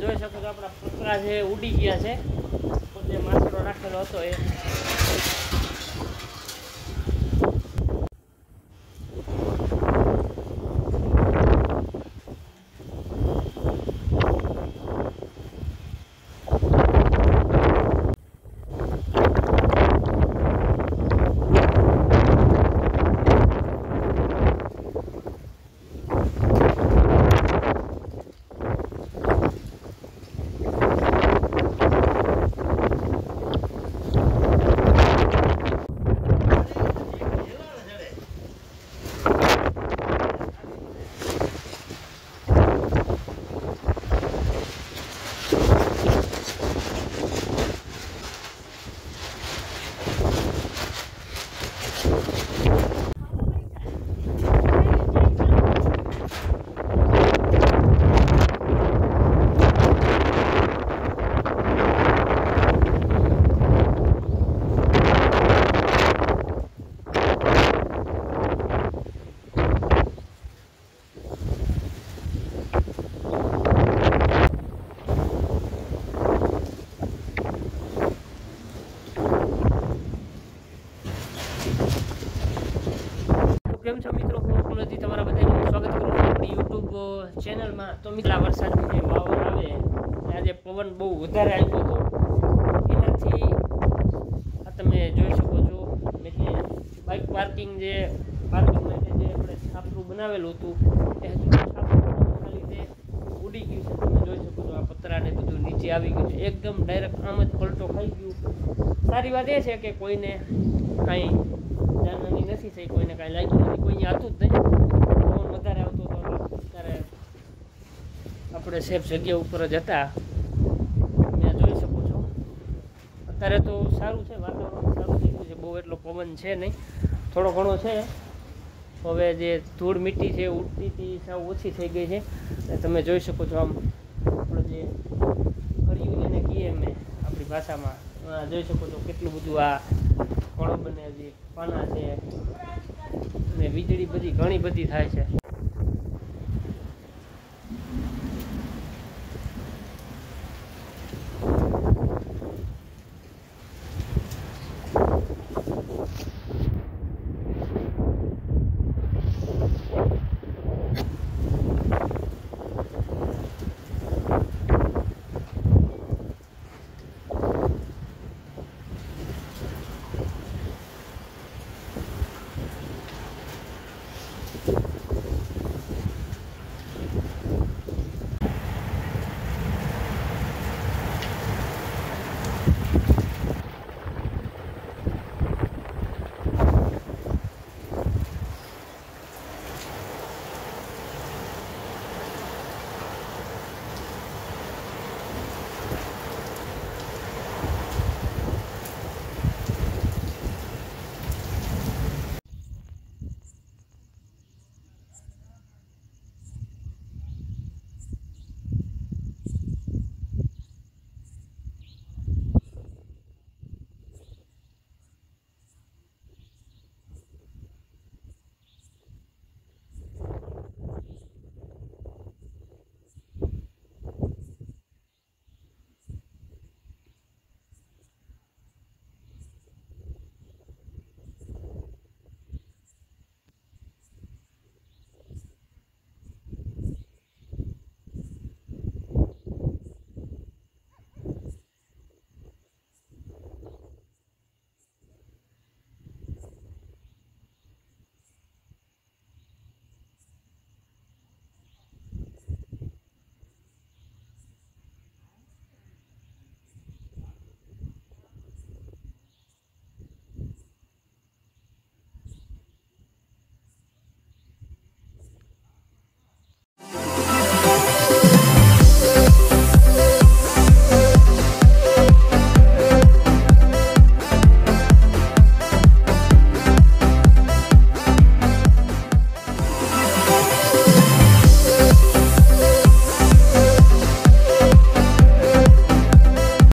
જોઈ શકો છો આપણા પતરા છે ઉડી ગયા છે. પોતે માછરો રાખેલો હતો એ. કેમ છો મિત્રો? હું કુલજી તમારા બધાનું સ્વાગત કરું છું આપણી યુટ્યુબ ચેનલમાં. તો મિત્રો વરસાદની જે વાવર આવે આજે પવન બહુ વધારે આવ્યો હતો. એનાથી આ તમે જોઈ શકો છો એટલે બાઇક પાર્કિંગ જે પાર્કિંગ માટે જે આપણે છાપરું બનાવેલું હતું, એ હજુ છાપરું લીધે ઉડી ગયું છે. તમે જોઈ શકો છો, આ પતરાને બધું નીચે આવી ગયું છે. એકદમ ડાયરેક્ટ આમ જ પલટો ખાઈ ગયું. સારી વાત એ છે કે કોઈને કાંઈ નથી થઈ કોઈને કાંઈ, લાગ્યું નથી. કોઈ આવતું જ નહીં પવન વધારે આવતો હતો ત્યારે આપણે સેફ જગ્યા ઉપર જ હતા. ત્યાં જોઈ શકો છો. અત્યારે તો સારું છે વાતાવરણ, સારું થઈ ગયું છે. બહુ એટલો પવન છે નહીં. થોડો ઘણો છે. હવે જે ધૂળ મીઠી છે, ઉડતી હતી, સાવ ઓછી થઈ ગઈ છે. તમે જોઈ શકો છો આમ આપણે જે કર્યું એને કહીએ મેં આપણી ભાષામાં. જોઈ શકો છો કેટલું બધું આ ફળો બને જે પાના છે અને વીજળી બધી ઘણી બધી થાય છે.